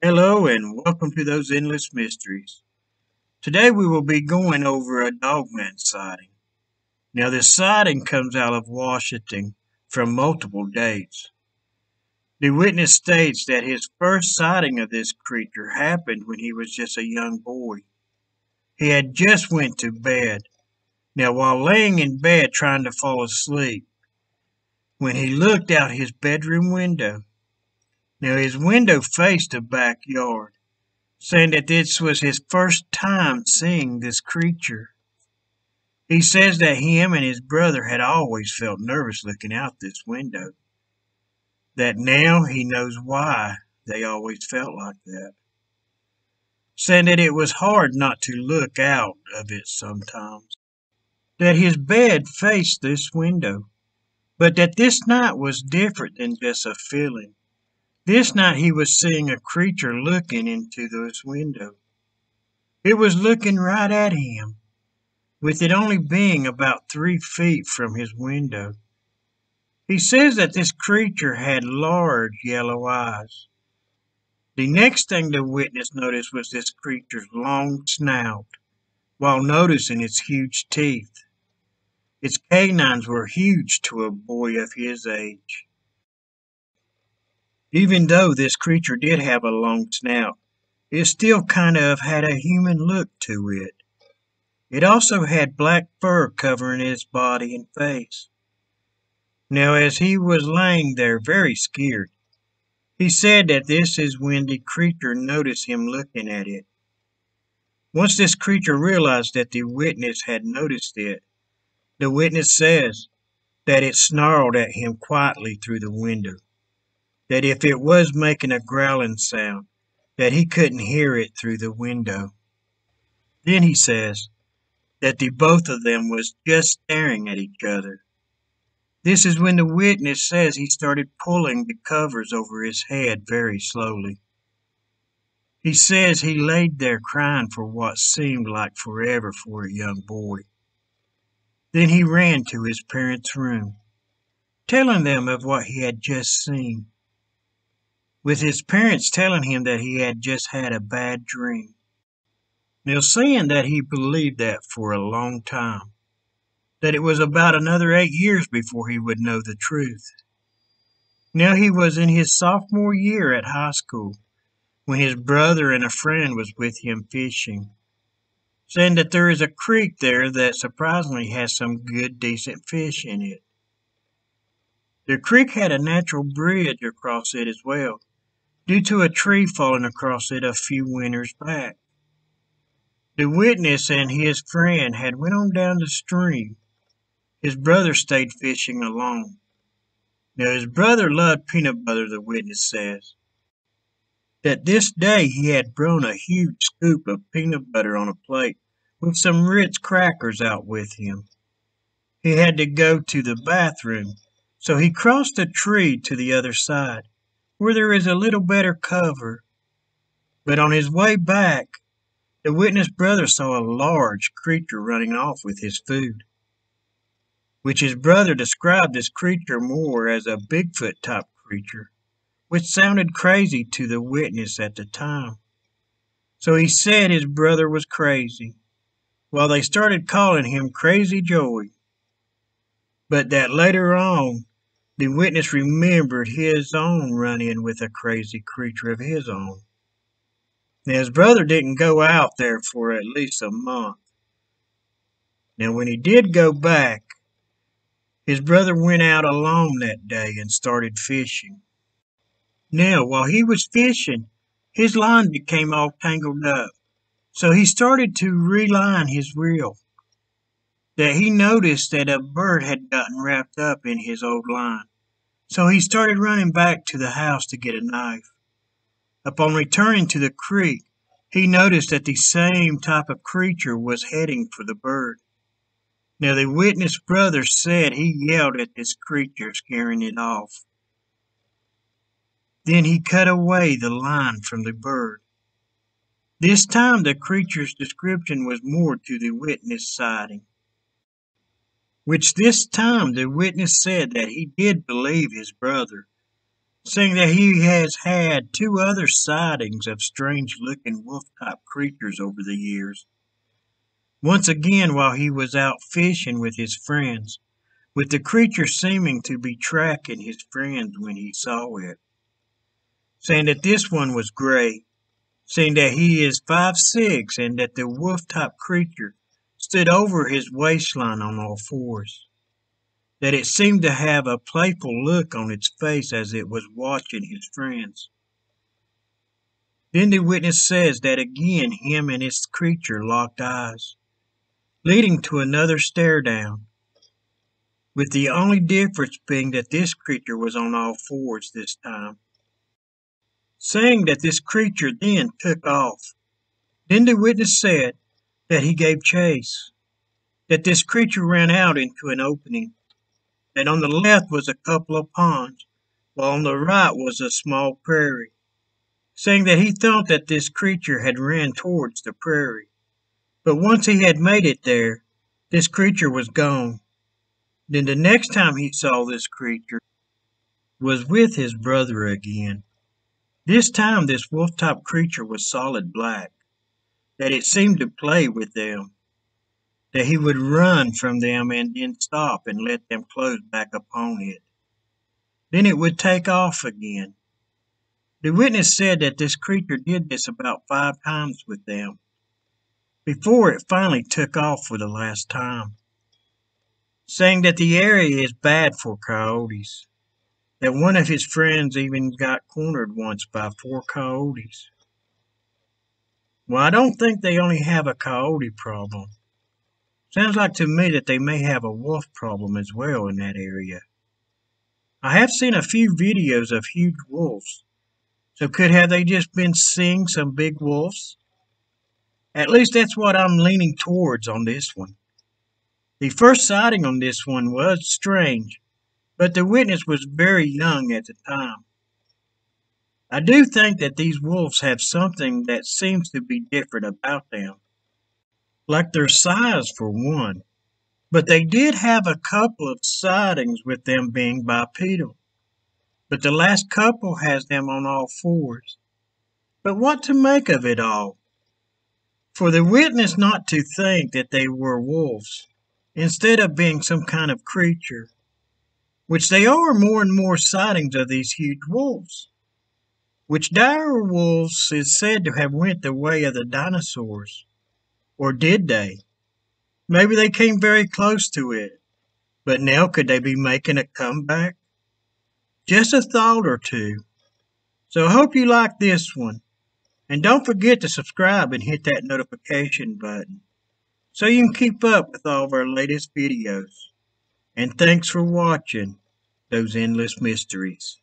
Hello and welcome to those endless mysteries. Today we will be going over a dogman sighting. Now this sighting comes out of Washington from multiple dates. The witness states that his first sighting of this creature happened when he was just a young boy. He had just went to bed. Now while laying in bed trying to fall asleep, when he looked out his bedroom window, now his window faced a backyard, saying that this was his first time seeing this creature. He says that him and his brother had always felt nervous looking out this window. That now he knows why they always felt like that. Saying that it was hard not to look out of it sometimes. That his bed faced this window, but that this night was different than just a feeling this night he was seeing a creature looking into this window. It was looking right at him, with it only being about three feet from his window. He says that this creature had large yellow eyes. The next thing the witness noticed was this creature's long snout, while noticing its huge teeth. Its canines were huge to a boy of his age. Even though this creature did have a long snout, it still kind of had a human look to it. It also had black fur covering its body and face. Now, as he was laying there very scared, he said that this is when the creature noticed him looking at it. Once this creature realized that the witness had noticed it, the witness says that it snarled at him quietly through the window that if it was making a growling sound, that he couldn't hear it through the window. Then he says that the both of them was just staring at each other. This is when the witness says he started pulling the covers over his head very slowly. He says he laid there crying for what seemed like forever for a young boy. Then he ran to his parents' room, telling them of what he had just seen with his parents telling him that he had just had a bad dream. Now, saying that he believed that for a long time, that it was about another eight years before he would know the truth. Now he was in his sophomore year at high school when his brother and a friend was with him fishing, saying that there is a creek there that surprisingly has some good decent fish in it. The creek had a natural bridge across it as well, due to a tree falling across it a few winters back. The witness and his friend had went on down the stream. His brother stayed fishing alone. Now his brother loved peanut butter, the witness says. That this day he had brought a huge scoop of peanut butter on a plate with some Ritz crackers out with him. He had to go to the bathroom, so he crossed a tree to the other side where there is a little better cover. But on his way back, the witness brother saw a large creature running off with his food, which his brother described this creature more as a Bigfoot type creature, which sounded crazy to the witness at the time. So he said his brother was crazy, while they started calling him Crazy Joey. But that later on, the witness remembered his own run in with a crazy creature of his own. Now, his brother didn't go out there for at least a month. Now, when he did go back, his brother went out alone that day and started fishing. Now, while he was fishing, his line became all tangled up. So he started to reline his reel that he noticed that a bird had gotten wrapped up in his old line. So he started running back to the house to get a knife. Upon returning to the creek, he noticed that the same type of creature was heading for the bird. Now the witness brother said he yelled at this creature, scaring it off. Then he cut away the line from the bird. This time the creature's description was more to the witness sighting which this time the witness said that he did believe his brother, saying that he has had two other sightings of strange looking wolf type creatures over the years. Once again, while he was out fishing with his friends, with the creature seeming to be tracking his friends when he saw it. Saying that this one was gray, saying that he is five six and that the wolf type creature stood over his waistline on all fours. That it seemed to have a playful look on its face as it was watching his friends. Then the witness says that again him and his creature locked eyes leading to another stare down, with the only difference being that this creature was on all fours this time. Saying that this creature then took off. Then the witness said that he gave chase, that this creature ran out into an opening, that on the left was a couple of ponds, while on the right was a small prairie, saying that he thought that this creature had ran towards the prairie but once he had made it there, this creature was gone. Then the next time he saw this creature was with his brother again. This time this wolf-type creature was solid black, that it seemed to play with them, that he would run from them and then stop and let them close back upon it. Then it would take off again. The witness said that this creature did this about five times with them before it finally took off for the last time, saying that the area is bad for coyotes, that one of his friends even got cornered once by four coyotes. Well, I don't think they only have a coyote problem. Sounds like to me that they may have a wolf problem as well in that area. I have seen a few videos of huge wolves. So could have they just been seeing some big wolves? At least that's what I'm leaning towards on this one. The first sighting on this one was strange, but the witness was very young at the time. I do think that these wolves have something that seems to be different about them, like their size for one, but they did have a couple of sightings with them being bipedal, but the last couple has them on all fours. But what to make of it all? for the witness not to think that they were wolves, instead of being some kind of creature, which they are more and more sightings of these huge wolves, which dire wolves is said to have went the way of the dinosaurs, or did they? Maybe they came very close to it, but now could they be making a comeback? Just a thought or two. So I hope you like this one. And don't forget to subscribe and hit that notification button so you can keep up with all of our latest videos. And thanks for watching those endless mysteries.